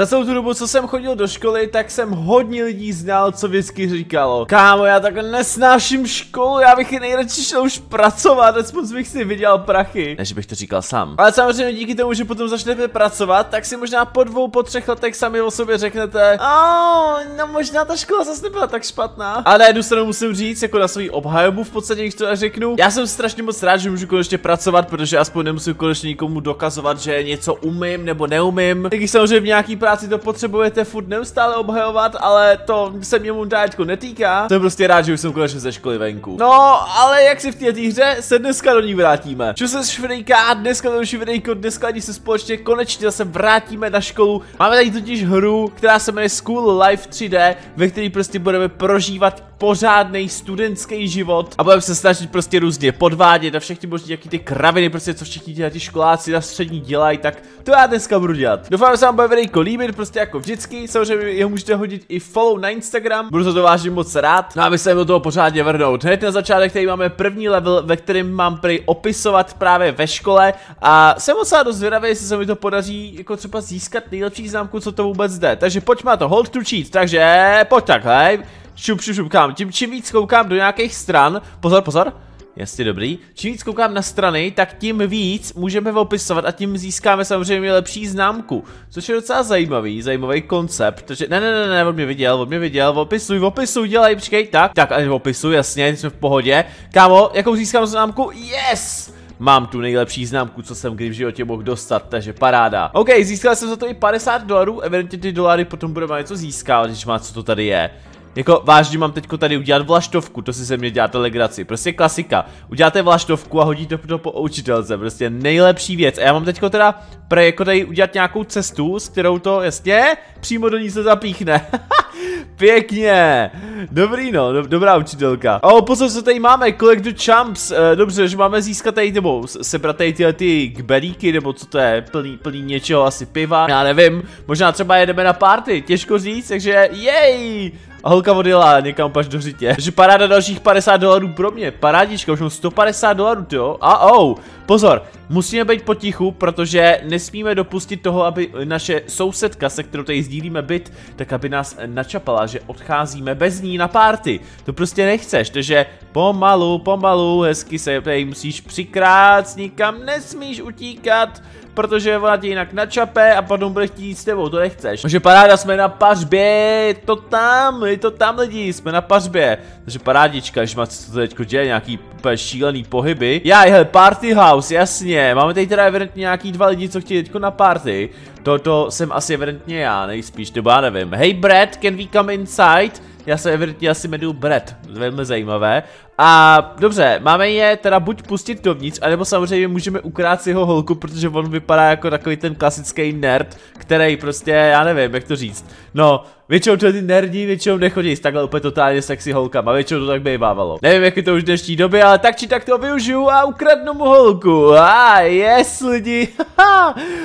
Za celou tu dobu, co jsem chodil do školy, tak jsem hodně lidí znal, co vždycky říkalo. Kámo, já tak nesnáším školu, já bych nejradši šel už pracovat, aspoň bych si vydělal prachy. Než bych to říkal sám. Ale samozřejmě díky tomu, že potom začnete pracovat, tak si možná po dvou, po třech letech sami o sobě řeknete, oh, no možná ta škola zase nebyla tak špatná. A na jednu stranu musím říct, jako na svou obhajobu v podstatě, když to řeknu. Já jsem strašně moc rád, že můžu konečně pracovat, protože aspoň nemusím konečně nikomu dokazovat, že něco umím nebo neumím. Taky samozřejmě v nějaký práci to potřebujete furt neustále obhajovat, ale to se mě mu netýká. Jsem prostě rád, že už jsem konečně ze školy venku. No, ale jak si v té hře se dneska do ní vrátíme. Čo se švidejka, dneska to videjko, dneska když se společně konečně zase vrátíme na školu. Máme tady totiž hru, která se jmenuje School Life 3D, ve které prostě budeme prožívat pořádný studentský život a budeme se snažit prostě různě podvádět a všechny možný jaký ty kraviny, prostě co všichni ti školáci na střední dělají, tak to já dneska budu dělat. Doufám, že se vám bude videjko líbit, prostě jako vždycky. Samozřejmě jeho můžete hodit i follow na Instagram, budu za to vážně moc rád. No a my se do toho pořádně vrhnout. Hned na začátek tady máme první level, ve kterém mám prej opisovat právě ve škole a jsem moc dost zvědavý, jestli se mi to podaří jako třeba získat nejlepší známku, co to vůbec jde. Takže pojďme to, hold to cheat, takže pojď takhle. Šup, šup, šup, kam. Tím, čím víc koukám do nějakých stran, pozor, pozor, Jasně dobrý. Čím víc koukám na strany, tak tím víc můžeme opisovat a tím získáme samozřejmě lepší známku. Což je docela zajímavý, zajímavý koncept. Takže ne, ne, ne, ne, on mě viděl, on mě viděl, opisuj, opisuj, dělej, počkej, tak, tak, ale opisuj, jasně, jsme v pohodě. Kámo, jakou získám známku? Yes! Mám tu nejlepší známku, co jsem kdy v životě mohl dostat, takže paráda. OK, získal jsem za to i 50 dolarů, evidentně ty dolary potom budeme něco získat, když má, co to tady je. Jako vážně mám teďko tady udělat vlaštovku, to si se mě děláte legraci, prostě klasika. Uděláte vlaštovku a hodíte to po učitelce, prostě nejlepší věc. A já mám teďko teda pre jako tady udělat nějakou cestu, s kterou to, jasně, přímo do ní se zapíchne. Pěkně. Dobrý no, do, dobrá učitelka. O, pozor, co tady máme, collect the champs. E, dobře, že máme získat tady, nebo sebrat tady tyhle ty kbelíky, nebo co to je, plný, plný něčeho, asi piva. Já nevím, možná třeba jedeme na party, těžko říct, takže jej. A holka odjela někam paž do řitě. Takže paráda dalších 50 dolarů pro mě. Parádička, už mám 150 dolarů, jo. A oh, pozor, musíme být potichu, protože nesmíme dopustit toho, aby naše sousedka, se kterou tady sdílíme byt, tak aby nás načapala, že odcházíme bez ní na párty. To prostě nechceš, takže pomalu, pomalu, hezky se tady musíš přikrát, nikam nesmíš utíkat protože ona tě jinak načape a potom bude chtít s tebou, to nechceš. Takže paráda, jsme na pařbě, to tam, je to tam lidi, jsme na pařbě. Takže parádička, že má co to teďko děje, nějaký úplně šílený pohyby. Já, hele, party house, jasně, máme tady teda evidentně nějaký dva lidi, co chtějí teďko na party. Toto jsem asi evidentně já, nejspíš, nebo já nevím. Hey Brad, can we come inside? Já se evidentně asi jmenuji Brett, velmi zajímavé. A dobře, máme je teda buď pustit dovnitř, anebo samozřejmě můžeme ukrát jeho holku, protože on vypadá jako takový ten klasický nerd, který prostě, já nevím, jak to říct. No, většinou to ty nerdi většinou nechodí s takhle úplně totálně sexy holkama, většinou to tak bývávalo. Nevím, jak je to už v dnešní době, ale tak či tak to využiju a ukradnu mu holku. A ah, yes, lidi,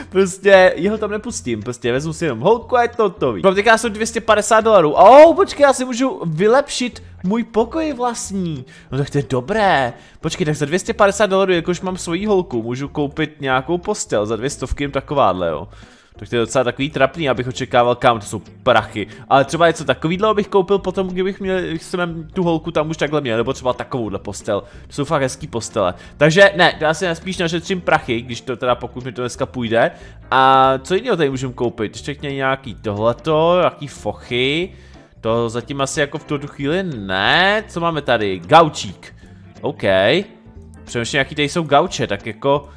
prostě jeho tam nepustím, prostě vezmu si jenom holku a je to hotový. Mám teďka jsou 250 dolarů. Oh, počkej, já si můžu vylepšit můj pokoj vlastní. No tak to je dobré. Počkej, tak za 250 dolarů, jakož mám svoji holku, můžu koupit nějakou postel za dvě stovky takováhle, jo. Tak to je docela takový trapný, abych očekával kam, to jsou prachy. Ale třeba něco takovýhle bych koupil potom, kdybych měl, jsem tu holku tam už takhle měl, nebo třeba takovouhle postel. To jsou fakt hezký postele. Takže ne, já si spíš našetřím prachy, když to teda pokud mi to dneska půjde. A co jiného tady můžeme koupit? Ještě nějaký tohleto, nějaký fochy. To zatím asi jako v tuto chvíli ne. Co máme tady? Gaučík. OK. Přemýšlím, jaký tady jsou gauče, tak jako...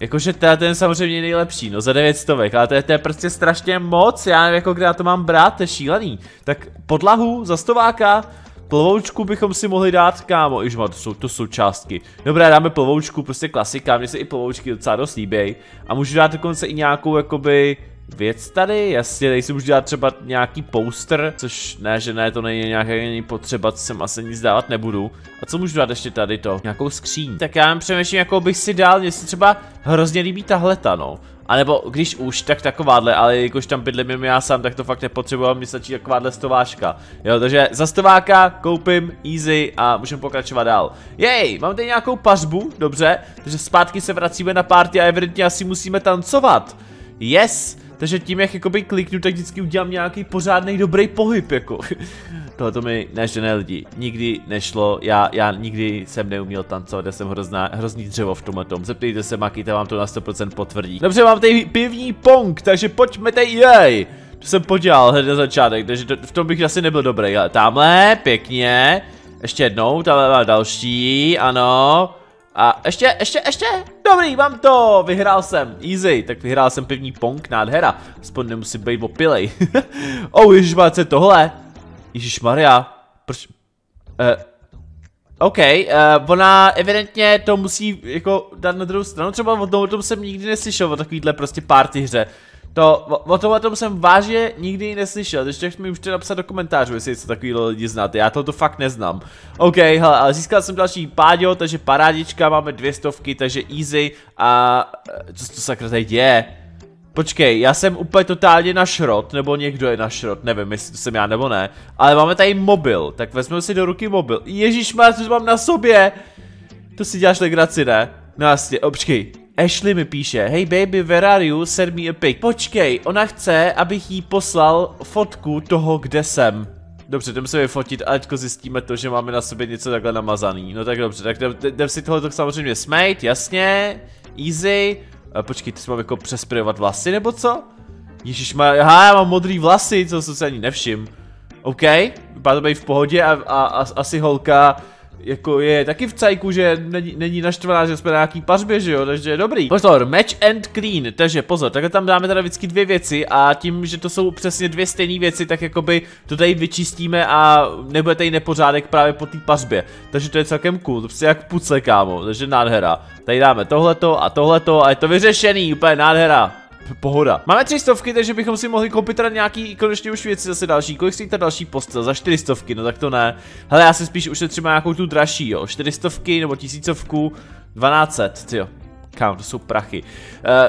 Jakože teda ten samozřejmě nejlepší, no za 9 stovek, ale to je, to je prostě strašně moc, já nevím jako kde já to mám brát, to je šílený. Tak podlahu za stováka, plovoučku bychom si mohli dát, kámo, iž to jsou, to jsou částky. Dobré, dáme plovoučku, prostě klasika, mně se i plovoučky docela dost líběj. A můžu dát dokonce i nějakou, jakoby, věc tady, jasně, tady si můžu dělat třeba nějaký poster, což ne, že ne, to není nějaké není potřeba, co sem asi nic dávat nebudu. A co můžu dát ještě tady to? Nějakou skříň. Tak já přemýšlím, jakou bych si dal, mě si třeba hrozně líbí tahleta, no. A nebo když už, tak takováhle, ale jakož tam bydlím já sám, tak to fakt nepotřebuji, mi stačí takováhle stováška. Jo, takže za stováka koupím easy a můžeme pokračovat dál. Jej, mám tady nějakou pařbu, dobře, takže zpátky se vracíme na party a evidentně asi musíme tancovat. Yes, takže tím, jak jakoby kliknu, tak vždycky udělám nějaký pořádný dobrý pohyb, jako. Tohle to mi nežené lidi, nikdy nešlo, já, já nikdy jsem neuměl tancovat, já jsem hrozná, hrozný dřevo v tomhle tom. Zeptejte se Makita, vám to na 100% potvrdí. Dobře, mám tady pivní pong, takže pojďme tady, jej! To jsem podělal hned na začátek, takže to, v tom bych asi nebyl dobrý, ale tamhle, pěkně. Ještě jednou, tamhle další, ano. A ještě, ještě, ještě, dobrý, mám to, vyhrál jsem, easy, tak vyhrál jsem pivní pong, nádhera, aspoň nemusím být opilej. oh, ježišmar, co je tohle? Ježíš Maria, proč, uh, OK, uh, ona evidentně to musí jako dát na druhou stranu, třeba o tom, o tom jsem nikdy neslyšel, o takovýhle prostě party hře. To, o, o tom, o tom jsem vážně nikdy neslyšel, takže tak mi můžete napsat do komentářů, jestli něco takového lidi znáte, já to fakt neznám. OK, hele, ale získal jsem další pádio, takže parádička, máme dvě stovky, takže easy a eh, co to sakra tady děje? Počkej, já jsem úplně totálně na šrot, nebo někdo je na šrot, nevím, jestli to jsem já nebo ne. Ale máme tady mobil, tak vezmeme si do ruky mobil. Ježíš má, co mám na sobě. To si děláš legraci, ne? No jasně, o, počkej. Ashley mi píše, hey baby, where are you, send me a pic. Počkej, ona chce, abych jí poslal fotku toho, kde jsem. Dobře, jdeme se vyfotit a teďko zjistíme to, že máme na sobě něco takhle namazaný. No tak dobře, tak jdem si tohle samozřejmě smejt, jasně, easy. A počkej, ty mám jako přesprejovat vlasy nebo co? Ježíš má, aha, já mám modrý vlasy, co jsem se ani nevšim. OK, vypadá to být v pohodě a, a, a asi holka jako je taky v cajku, že není, není naštvaná, že jsme na nějaký pařbě, že jo, takže je dobrý. Pozor, match and clean, takže pozor, takhle tam dáme teda vždycky dvě věci a tím, že to jsou přesně dvě stejné věci, tak jakoby to tady vyčistíme a nebude tady nepořádek právě po té pařbě. Takže to je celkem cool, to prostě jak pucle, kámo, takže nádhera. Tady dáme tohleto a tohleto a je to vyřešený, úplně nádhera pohoda. Máme tři stovky, takže bychom si mohli koupit teda nějaký konečně už věci zase další. Kolik stojí ta další postel? Za čtyři stovky, no tak to ne. Hele, já si spíš ušetřím nějakou tu dražší, jo. stovky nebo tisícovku, 1200, jo. Kam, to jsou prachy. Uh,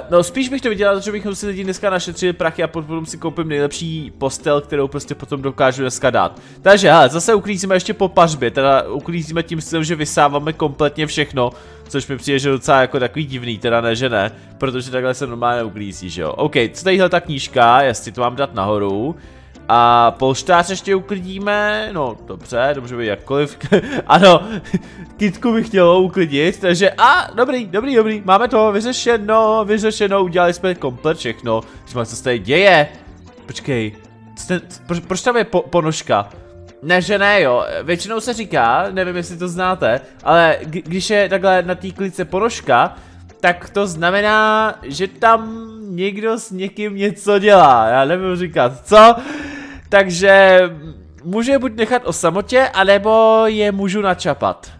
no spíš bych to viděl, že bychom si lidi dneska našetřili prachy a potom si koupím nejlepší postel, kterou prostě potom dokážu dneska dát. Takže hele, zase uklízíme ještě po pařbě, teda uklízíme tím stylem, že vysáváme kompletně všechno, což mi přijde, že docela jako takový divný, teda ne, že ne, protože takhle se normálně uklízí, že jo. OK, co tadyhle ta knížka, jestli to mám dát nahoru. A polštář ještě uklidíme, no dobře, dobře by jakkoliv, ano, kitku bych chtělo uklidit, takže a dobrý, dobrý, dobrý, máme to vyřešeno, vyřešeno, udělali jsme komplet všechno, co se tady děje, počkej, ten, proč, proč tam je po, ponožka? Ne, že ne, jo. Většinou se říká, nevím, jestli to znáte, ale když je takhle na té klice ponožka, tak to znamená, že tam někdo s někým něco dělá. Já nevím říkat co. Takže můžu je buď nechat o samotě, anebo je můžu načapat.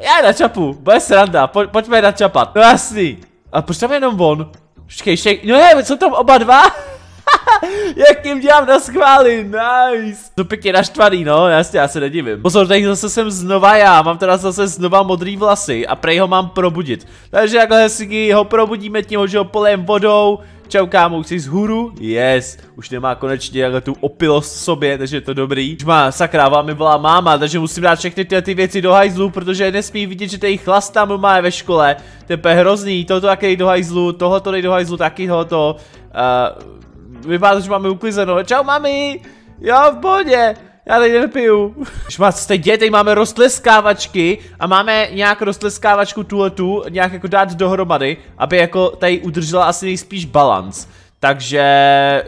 Já je načapu, bude sranda, po, pojďme načapat. No jasný. A proč tam jenom on? Počkej, šek, no je, co tam oba dva? Jak jim dělám na schvály, nice. To pěkně naštvaný, no, jasně, já se nedivím. Pozor, tady zase jsem znova já, mám teda zase znova modrý vlasy a prej ho mám probudit. Takže jakhle hezky ho probudíme tím, že ho polejem vodou, Čau kámo, jsi z huru? Yes, už nemá konečně jakhle tu opilost v sobě, takže je to dobrý. Už má sakra, mi volá máma, takže musím dát všechny tyhle ty věci do hajzlu, protože nesmí vidět, že tady chlastám má ve škole. To je hrozný, toto taky do hajzlu, tohoto dej do hajzlu, taky tohoto. Uh, vypadá, že máme uklizeno. Čau mami, jo v pohodě. Já tady nepiju. Děje, tady máme roztleskávačky a máme nějak roztleskávačku tuhle tu, nějak jako dát dohromady, aby jako tady udržela asi nejspíš balans. Takže,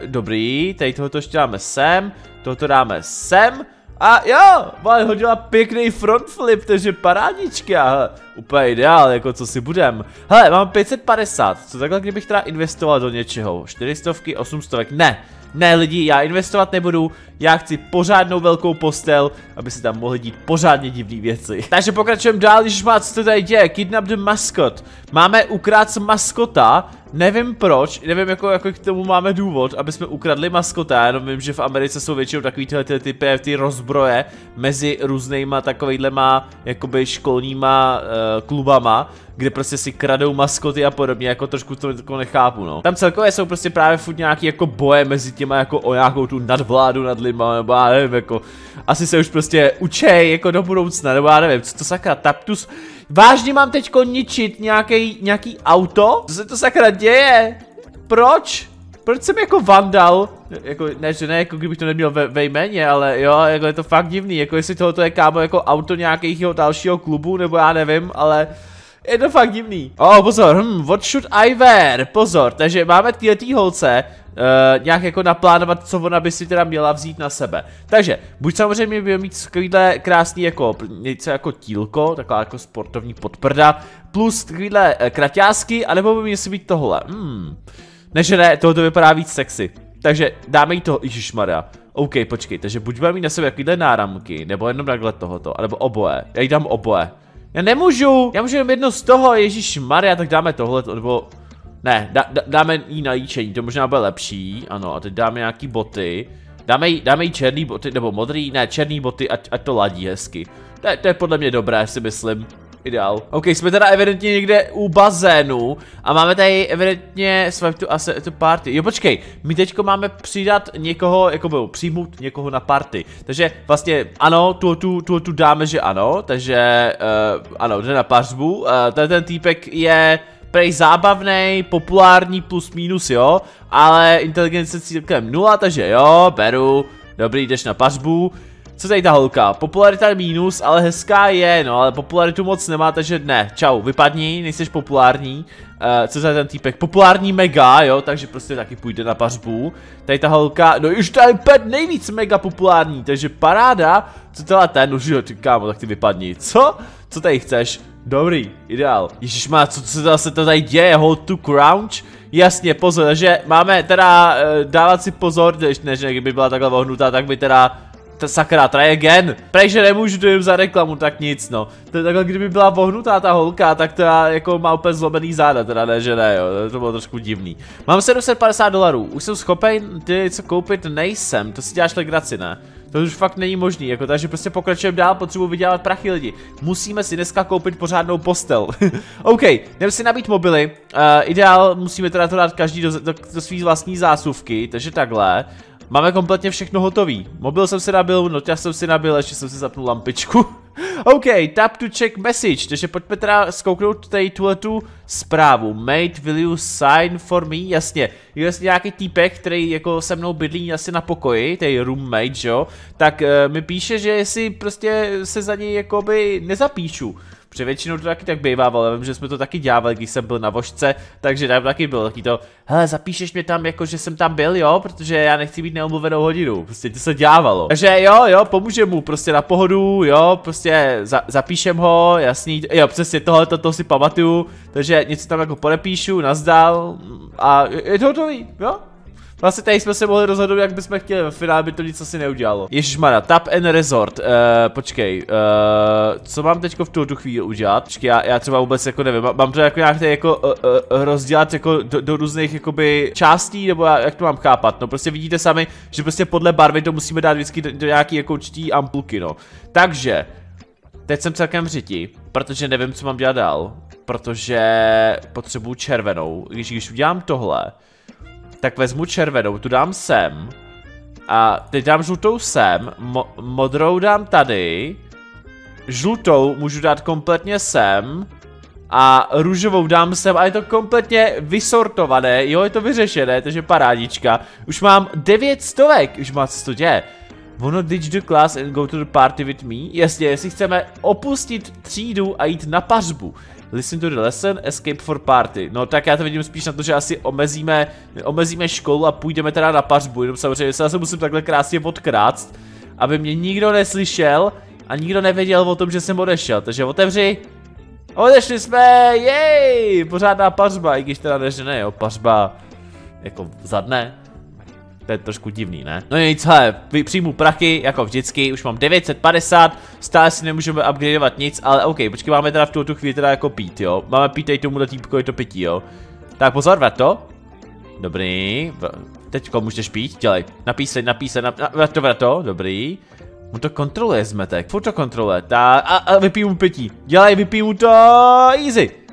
dobrý, tady tohoto ještě dáme sem, tohoto dáme sem. A jo, vole, hodila pěkný front flip, takže parádička, hele, úplně ideál, jako co si budem. Hele, mám 550, co takhle kdybych teda investoval do něčeho, 400, 800, ne, ne lidi, já investovat nebudu, já chci pořádnou velkou postel, aby se tam mohly dít pořádně divné věci. Takže pokračujeme dál, když má co to tady děje, kidnap the mascot. Máme ukrát maskota, nevím proč, nevím jako, jako k tomu máme důvod, aby jsme ukradli maskota, jenom vím, že v Americe jsou většinou takový tyhle ty typy, ty rozbroje mezi různýma takovýhlema jakoby školníma uh, klubama, kde prostě si kradou maskoty a podobně, jako trošku to jako nechápu, no. Tam celkově jsou prostě právě furt nějaký jako boje mezi těma jako o nějakou tu nadvládu nad lidma, nebo já nevím, jako asi se už prostě učej jako do budoucna, nebo já nevím, co to sakra, Taptus, vážně mám teďko ničit nějaký, nějaký auto? Co se to sakra děje? Proč? proč jsem jako vandal, jako, ne, že ne, jako kdybych to neměl ve, ve jméně, ale jo, jako je to fakt divný, jako jestli tohle je kámo jako auto nějakého dalšího klubu, nebo já nevím, ale je to fakt divný. Oh, pozor, hm, what should I wear? Pozor, takže máme tyhle holce, Uh, nějak jako naplánovat, co ona by si teda měla vzít na sebe. Takže, buď samozřejmě by mít takovýhle krásný jako něco jako tílko, taková jako sportovní podprda, plus takovýhle uh, kraťásky, anebo by měl si být tohle. Hmm. Ne, že ne, tohle vypadá víc sexy. Takže dáme jí to, Maria. OK, počkej, takže buď budeme mít na sebe takovýhle náramky, nebo jenom takhle tohoto, nebo oboje. Já jí dám oboje. Já nemůžu, já můžu jenom jedno z toho, Ježíš Maria, tak dáme tohle, nebo... Ne, dá, dáme jí na to možná bude lepší, ano, a teď dáme nějaký boty. Dáme jí, dáme jí černý boty, nebo modrý, ne, černý boty, ať, ať to ladí hezky. To to je podle mě dobré, si myslím. Ideál. OK, jsme teda evidentně někde u bazénu a máme tady evidentně swipe to, asi, to party. Jo, počkej, my teďko máme přidat někoho, jako byl přijmout někoho na party. Takže vlastně ano, tu, tu, tu, tu dáme, že ano, takže uh, ano, jde na pařbu. Uh, ten, ten týpek je prej zábavný, populární plus minus, jo, ale inteligence celkem nula, takže jo, beru, dobrý, jdeš na pařbu. Co tady ta holka? Popularita minus, ale hezká je, no, ale popularitu moc nemá, takže ne. Čau, vypadni, nejseš populární. Uh, co za ten týpek? Populární mega, jo, takže prostě taky půjde na pařbu. Tady ta holka, no už tady pet nejvíc mega populární, takže paráda. Co teda ten, už jo, ty kámo, tak ty vypadni. Co? Co tady chceš? Dobrý, ideál. Ježíš má, co, co zase to tady děje? Hold to crouch? Jasně, pozor, takže máme teda uh, dávat si pozor, než, než kdyby byla takhle vohnutá, tak by teda ta sakra, try again. Prej, že nemůžu dojem za reklamu, tak nic, no. To takhle, kdyby byla pohnutá ta holka, tak to jako má úplně zlomený záda, teda ne, že ne, jo. To bylo trošku divný. Mám 750 dolarů, už jsem schopen ty něco koupit, nejsem, to si děláš legraci, ne? To už fakt není možný, jako takže prostě pokračujeme dál, potřebuji vydělat prachy lidi. Musíme si dneska koupit pořádnou postel. OK, jdeme si nabít mobily. Uh, ideál, musíme teda to dát každý do, do, do svý vlastní zásuvky, takže takhle. Máme kompletně všechno hotový. Mobil jsem si nabil, noťaz jsem si nabil, ještě jsem si zapnul lampičku. OK, tap to check message, takže pojďme teda zkouknout tady tuhle tu zprávu. Mate, will you sign for me? Jasně, je jasně nějaký týpek, který jako se mnou bydlí asi na pokoji, tady roommate, jo? Tak uh, mi píše, že jestli prostě se za něj jakoby nezapíšu. Protože většinou to taky tak bývávalo, vím, že jsme to taky dělali, když jsem byl na vožce, takže tam taky bylo taky to, hele, zapíšeš mě tam jako, že jsem tam byl, jo, protože já nechci být neomluvenou hodinu, prostě to se dělávalo. Takže jo, jo, pomůže mu prostě na pohodu, jo, prostě za, zapíšem ho, jasný, jo, přesně tohle, to, to si pamatuju, takže něco tam jako podepíšu, nazdal a je to hotový, jo, Vlastně tady jsme se mohli rozhodnout, jak bychom chtěli, ve finále by to nic asi neudělalo. Ježišmara, Tap and Resort, uh, počkej, uh, co mám teďko v tuto chvíli udělat? Počkej, já, já třeba vůbec jako nevím, mám to jako nějak jako uh, uh, rozdělat jako do, do různých jakoby částí, nebo já, jak to mám chápat, no prostě vidíte sami, že prostě podle barvy to musíme dát vždycky do, do nějaký jako určitý ampulky, no. Takže, teď jsem celkem řiti, protože nevím, co mám dělat dál, protože potřebuju červenou, když, když udělám tohle, tak vezmu červenou, tu dám sem. A teď dám žlutou sem, mo modrou dám tady. Žlutou můžu dát kompletně sem. A růžovou dám sem a je to kompletně vysortované, jo, je to vyřešené, takže parádička. Už mám 9 stovek, už má co to děje. Wanna ditch the class and go to the party with me? Jasně, jestli chceme opustit třídu a jít na pařbu. Listen to the lesson, escape for party. No tak já to vidím spíš na to, že asi omezíme, omezíme školu a půjdeme teda na pařbu. Jenom samozřejmě se zase musím takhle krásně odkrást, aby mě nikdo neslyšel a nikdo nevěděl o tom, že jsem odešel. Takže otevři. Odešli jsme, jej, pořádná pařba, i když teda než ne, jo, pařba jako za dne. To je trošku divný, ne? No nic, hele, přijmu prachy, jako vždycky, už mám 950, stále si nemůžeme upgradeovat nic, ale OK, počkej, máme teda v tuto chvíli teda jako pít, jo? Máme pít tady tomuhle je to pití, jo? Tak pozor, to. Dobrý, teďko můžeš pít, dělej, napísej, napísej, nap, vrato, vrato, dobrý. On to kontroluje zmetek, furt to kontroluje, tak a, a vypij mu pití, dělej, vypij mu to, easy.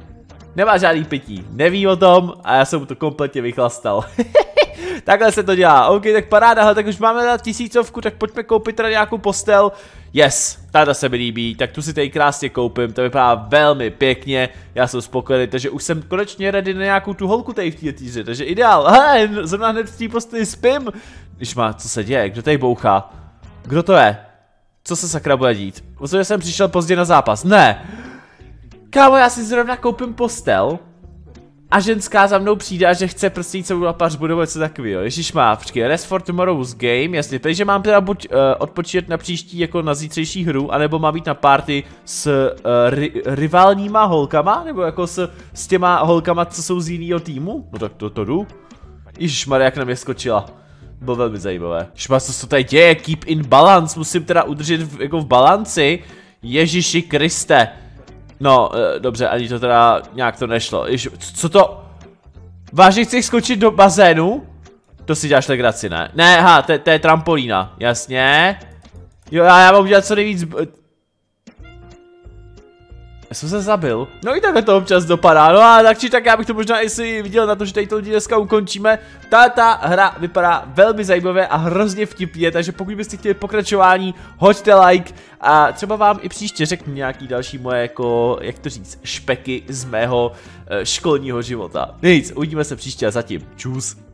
Nemá žádný pití, neví o tom a já jsem mu to kompletně vychlastal. Takhle se to dělá. OK, tak paráda, hele, tak už máme na tisícovku, tak pojďme koupit tady nějakou postel. Yes, tato se mi líbí, tak tu si tady krásně koupím, to vypadá velmi pěkně, já jsem spokojený, takže už jsem konečně ready na nějakou tu holku tady v té týře, takže ideál, hele, zrovna hned v té posteli spím. Když má, co se děje, kdo tady bouchá? Kdo to je? Co se sakra bude dít? Protože jsem přišel pozdě na zápas, ne. Kámo, já si zrovna koupím postel, a ženská za mnou přijde a že chce prostě jít celou pař budou něco takového. Ježíš má, počkej, rest for tomorrow's game, jasně, takže mám teda buď uh, odpočítat na příští jako na zítřejší hru, anebo mám být na party s uh, ri riválníma holkama, nebo jako s, s těma holkama, co jsou z jiného týmu? No tak to, to jdu. Ježíš jak na mě skočila. Bylo velmi zajímavé. Šma, co se tady děje? Keep in balance, musím teda udržet v, jako v balanci. Ježíši Kriste. No, e, dobře, ani to teda nějak to nešlo. Jež, co to? Vážně chceš skočit do bazénu? To si děláš legraci, ne? Ne, ha, to je trampolína, jasně. Jo, já, já mám udělat co nejvíc... Já jsem se zabil. No i takhle to občas dopadá. No a tak či tak já bych to možná i si viděl na to, že tady to dneska ukončíme. Ta, ta hra vypadá velmi zajímavě a hrozně vtipně, takže pokud byste chtěli pokračování, hoďte like a třeba vám i příště řeknu nějaký další moje jako, jak to říct, špeky z mého uh, školního života. Nic, uvidíme se příště a zatím. Čus.